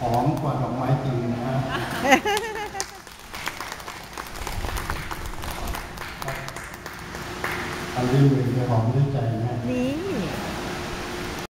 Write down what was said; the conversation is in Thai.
หอมกว่าดอกไม้จริงนะฮะอันนี้เลยจหอมด้วยใจนะนี่